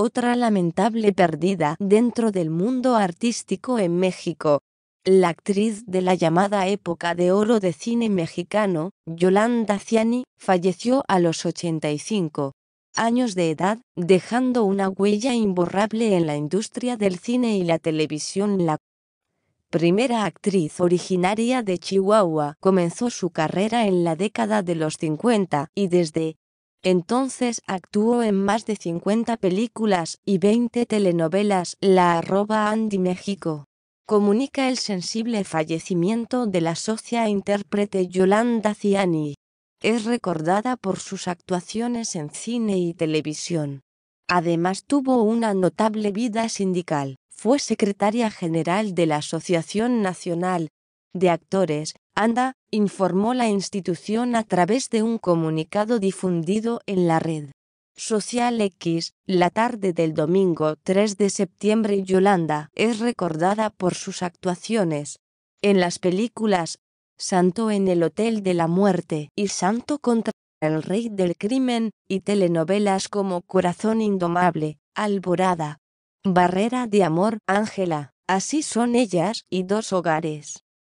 otra lamentable perdida dentro del mundo artístico en México. La actriz de la llamada época de oro de cine mexicano, Yolanda Ciani, falleció a los 85 años de edad, dejando una huella imborrable en la industria del cine y la televisión. La primera actriz originaria de Chihuahua comenzó su carrera en la década de los 50 y desde entonces actuó en más de 50 películas y 20 telenovelas. La arroba Andy México comunica el sensible fallecimiento de la socia intérprete Yolanda Ciani. Es recordada por sus actuaciones en cine y televisión. Además tuvo una notable vida sindical. Fue secretaria general de la Asociación Nacional de Actores, ANDA, informó la institución a través de un comunicado difundido en la red social X, la tarde del domingo 3 de septiembre Yolanda es recordada por sus actuaciones en las películas Santo en el Hotel de la Muerte y Santo contra el Rey del Crimen, y telenovelas como Corazón Indomable, Alborada, Barrera de Amor, Ángela, Así son ellas y Dos Hogares.